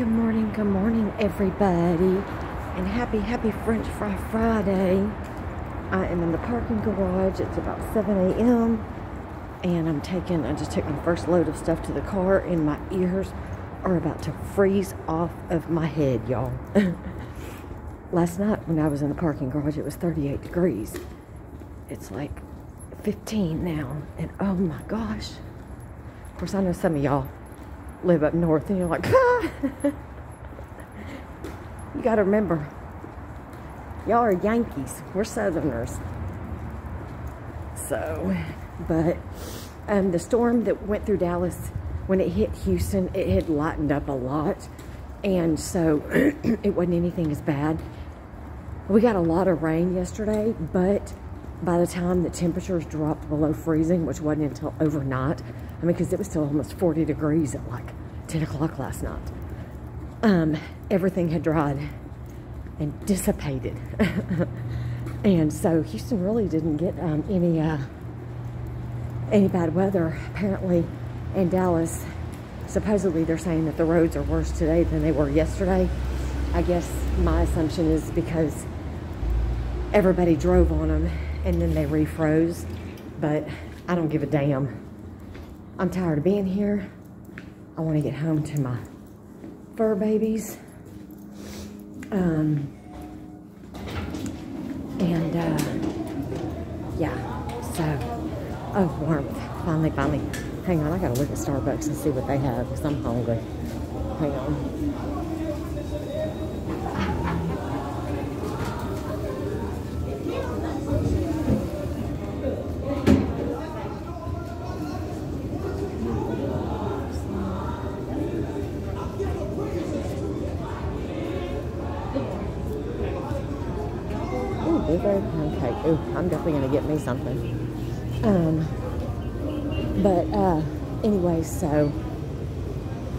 Good morning, good morning, everybody, and happy, happy French Fry Friday. I am in the parking garage. It's about 7 a.m. And I'm taking, I just took my first load of stuff to the car, and my ears are about to freeze off of my head, y'all. Last night, when I was in the parking garage, it was 38 degrees. It's like 15 now, and oh my gosh. Of course, I know some of y'all live up north and you're like, ah! you got to remember, y'all are Yankees. We're Southerners. So, but um, the storm that went through Dallas, when it hit Houston, it had lightened up a lot. And so it wasn't anything as bad. We got a lot of rain yesterday, but by the time the temperatures dropped below freezing, which wasn't until overnight, I mean, because it was still almost 40 degrees at like 10 o'clock last night, um, everything had dried and dissipated. and so Houston really didn't get um, any uh, any bad weather. Apparently, in Dallas, supposedly they're saying that the roads are worse today than they were yesterday. I guess my assumption is because everybody drove on them and then they refroze. But I don't give a damn. I'm tired of being here. I want to get home to my fur babies. Um, and uh, yeah, so, oh, warmth. Finally, finally. Hang on, I gotta look at Starbucks and see what they have because I'm hungry. Hang on. Blueberry. Ooh, I'm definitely to get me something. Um, but uh, anyway, so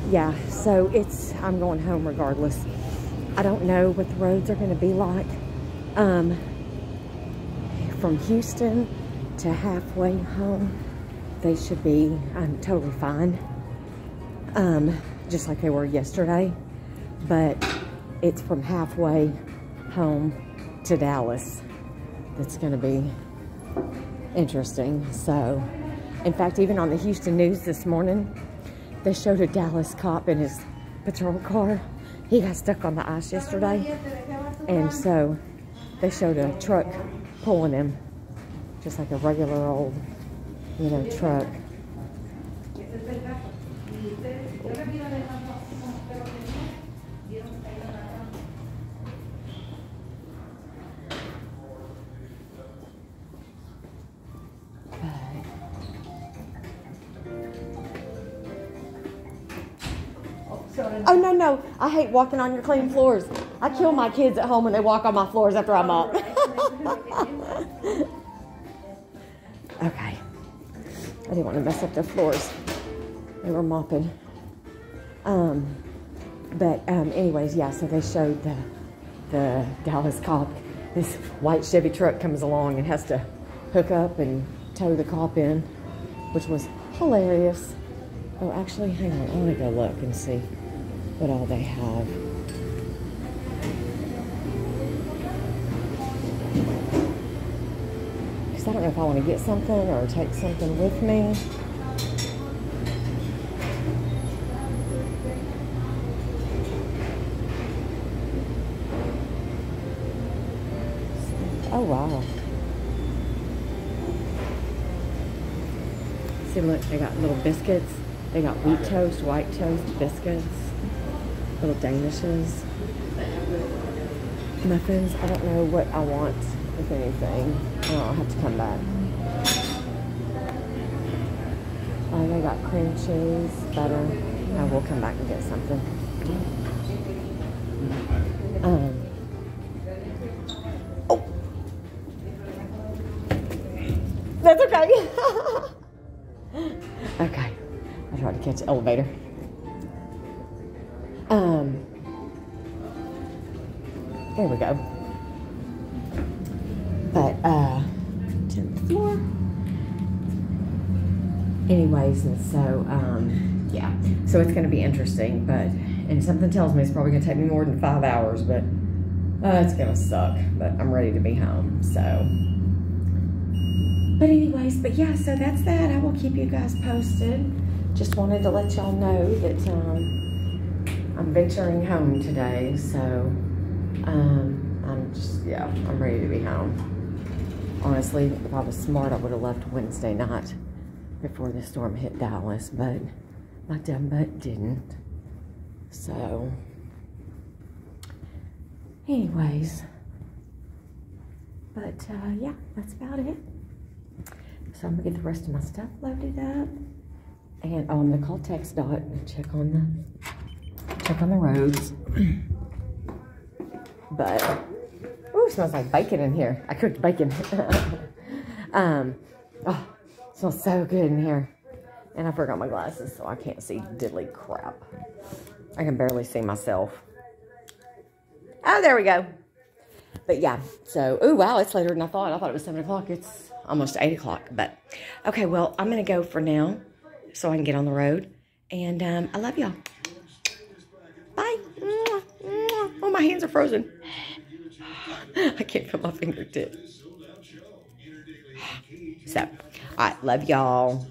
yeah, so it's, I'm going home regardless. I don't know what the roads are to be like. Um, from Houston to halfway home, they should be um, totally fine. Um, just like they were yesterday. But it's from halfway home to Dallas. That's going to be interesting. So, in fact, even on the Houston News this morning, they showed a Dallas cop in his patrol car. He got stuck on the ice yesterday. And so they showed a truck pulling him, just like a regular old, you know, truck. Oh, no, no. I hate walking on your clean floors. I kill my kids at home when they walk on my floors after I'm up. okay. I didn't want to mess up their floors. They were mopping. Um, but um, anyways, yeah, so they showed the, the Dallas cop. This white Chevy truck comes along and has to hook up and tow the cop in, which was hilarious. Oh, actually, hang on. I want to go look and see what all they have. Because I don't know if I want to get something or take something with me. Oh, wow. See, look, they got little biscuits. They got wheat toast, white toast, biscuits little danishes, muffins. I don't know what I want, if anything. Oh, I'll have to come back. Oh, they got cream cheese, butter. I will come back and get something. Um, oh. That's okay. okay. I tried to catch the elevator. Um, there we go. But, uh, 10th floor. Anyways, and so, um, yeah, so it's going to be interesting, but, and something tells me it's probably going to take me more than five hours, but uh, it's going to suck, but I'm ready to be home, so. But anyways, but yeah, so that's that. I will keep you guys posted. Just wanted to let y'all know that um, I'm venturing home today, so um, I'm just, yeah, I'm ready to be home. Honestly, if I was smart, I would have left Wednesday night before the storm hit Dallas, but my dumb butt didn't. So, anyways, but uh, yeah, that's about it. So I'm gonna get the rest of my stuff loaded up, and oh, I'm gonna call TxDOT and check on the on the roads. but ooh, smells like bacon in here. I cooked bacon. um, oh, smells so good in here. And I forgot my glasses, so I can't see diddly crap. I can barely see myself. Oh, there we go. But yeah, so, oh, wow, it's later than I thought. I thought it was 7 o'clock. It's almost 8 o'clock. But, okay, well, I'm going to go for now so I can get on the road. And um, I love y'all. Oh, my hands are frozen. I can't feel my fingertips. So, all right, love y'all.